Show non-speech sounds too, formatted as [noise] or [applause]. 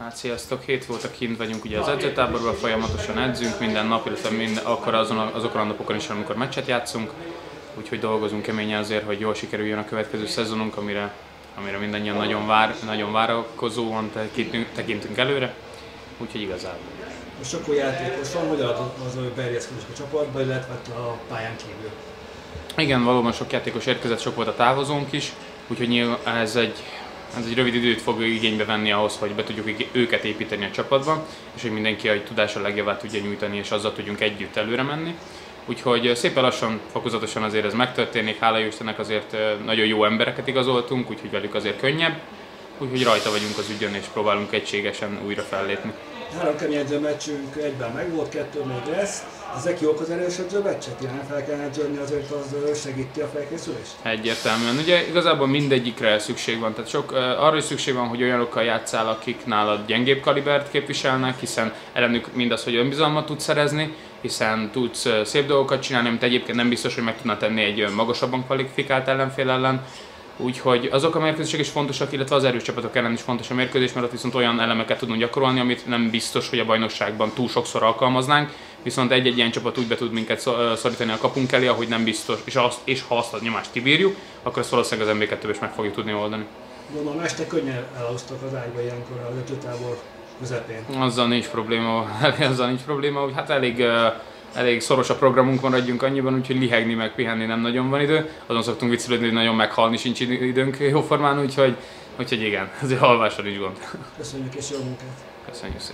Hát sziasztok, hét volt a kint vagyunk ugye az edzőtáborban, folyamatosan edzünk minden nap, illetve minden, akkor azon, azokon a napokon is, amikor meccset játszunk. Úgyhogy dolgozunk keményen azért, hogy jól sikerüljön a következő szezonunk, amire, amire mindannyian nagyon, vár, nagyon várakozóan tekintünk, tekintünk előre. Úgyhogy igazából. Most sok új játékos van, hogy az, hogy beerjeszkedés a csapatba, illetve a pályán kívül. Igen, valóban sok játékos érkezett, sok volt a távozónk is, úgyhogy ez egy, ez egy rövid időt fog igénybe venni ahhoz, hogy be tudjuk őket építeni a csapatba, és hogy mindenki a tudása legjavát tudja nyújtani, és azzal tudjunk együtt előre menni. Úgyhogy szépen lassan, fokozatosan azért ez megtörténik, hála jó Istennek azért nagyon jó embereket igazoltunk, úgyhogy velük azért könnyebb. Úgyhogy rajta vagyunk az ügyön, és próbálunk egységesen újra fellépni. Három kemény meccsünk egyben megvolt, kettő még lesz. Ezek jók az erősödő meccsek? Ilyen fel kell edződni azért az segíti a felkészülést? Egyértelműen. Ugye igazából mindegyikre szükség van. Tehát sok, arra is szükség van, hogy olyanokkal játszál, akik nálad gyengébb kalibert képviselnek, hiszen ellenük mindaz, hogy önbizalmat tudsz szerezni, hiszen tudsz szép dolgokat csinálni, amit egyébként nem biztos, hogy meg tudna tenni egy magasabban kvalifikált ellenfél ellen. Úgyhogy azok a mérkőzések is fontosak, illetve az erős csapatok ellen is fontos a mérkőzés, mert ott viszont olyan elemeket tudunk gyakorolni, amit nem biztos, hogy a bajnokságban túl sokszor alkalmaznánk, viszont egy-egy ilyen csapat úgy be tud minket szorítani a kapunk elé, ahogy nem biztos, és, azt, és ha azt a nyomást kibírjuk, akkor ezt valószínűleg az MB2 is meg fogjuk tudni oldani. Gondolom, este könnyen elhoztak az ágyba ilyenkor a ötőtábor közepén. Azzal nincs probléma, [laughs] azzal nincs probléma, hogy hát elég elég szoros a programunk, maradjunk annyiban, úgyhogy lihegni meg pihenni nem nagyon van idő. Azon szoktunk viccelődni, hogy nagyon meghalni sincs időnk jóformán, úgyhogy, úgyhogy igen, azért halvással is gond. Köszönjük és jó munkát! Köszönjük szépen!